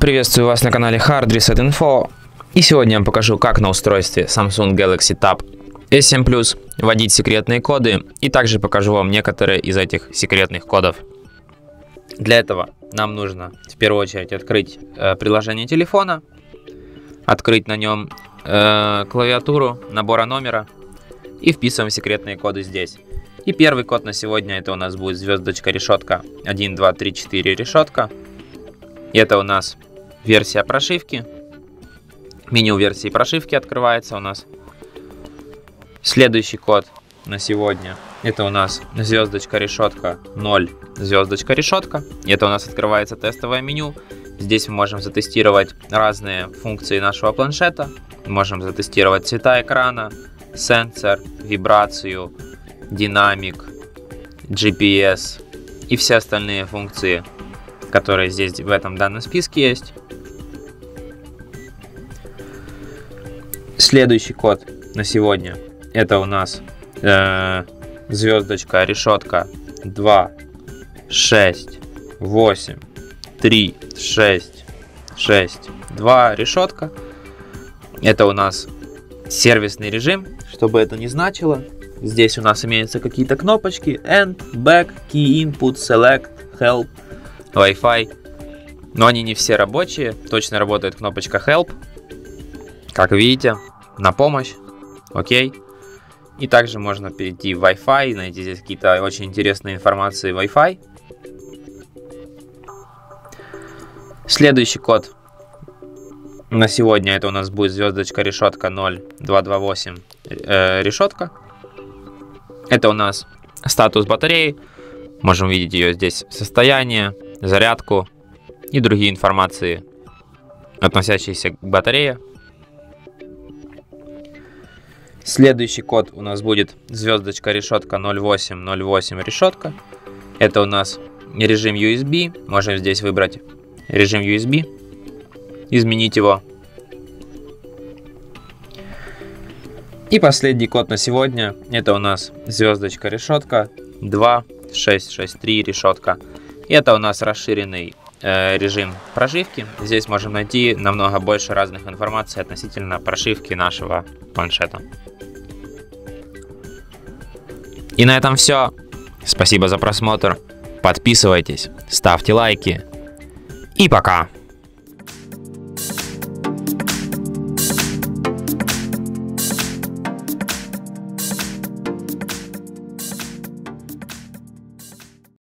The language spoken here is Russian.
Приветствую вас на канале Hard Reset Info. И сегодня я вам покажу, как на устройстве Samsung Galaxy Tab S7 Plus вводить секретные коды. И также покажу вам некоторые из этих секретных кодов. Для этого нам нужно в первую очередь открыть э, приложение телефона, открыть на нем э, клавиатуру набора номера и вписываем секретные коды здесь. И первый код на сегодня это у нас будет звездочка решетка 1, 2, 3, 4 решетка. Это у нас версия прошивки. Меню версии прошивки открывается у нас. Следующий код на сегодня это у нас звездочка решетка 0 звездочка решетка. Это у нас открывается тестовое меню. Здесь мы можем затестировать разные функции нашего планшета. Можем затестировать цвета экрана, сенсор, вибрацию, динамик, GPS и все остальные функции которые здесь в этом данном списке есть. Следующий код на сегодня это у нас э, звездочка, решетка 2, 6, 8, 3, 6, 6, 2, решетка. Это у нас сервисный режим, чтобы это не значило. Здесь у нас имеются какие-то кнопочки End, Back, Key Input, Select, Help, Wi-Fi. Но они не все рабочие. Точно работает кнопочка Help. Как видите, на помощь. Окей. И также можно перейти в Wi-Fi, найти здесь какие-то очень интересные информации Wi-Fi. Следующий код на сегодня это у нас будет звездочка решетка 0228 э, решетка. Это у нас статус батареи. Можем видеть ее здесь состояние, зарядку и другие информации, относящиеся к батарее. Следующий код у нас будет звездочка решетка 0808 решетка. Это у нас режим USB. Можем здесь выбрать режим USB, изменить его. И последний код на сегодня. Это у нас звездочка решетка 2663 решетка. Это у нас расширенный э, режим прошивки. Здесь можем найти намного больше разных информаций относительно прошивки нашего планшета. И на этом все. Спасибо за просмотр. Подписывайтесь, ставьте лайки. И пока!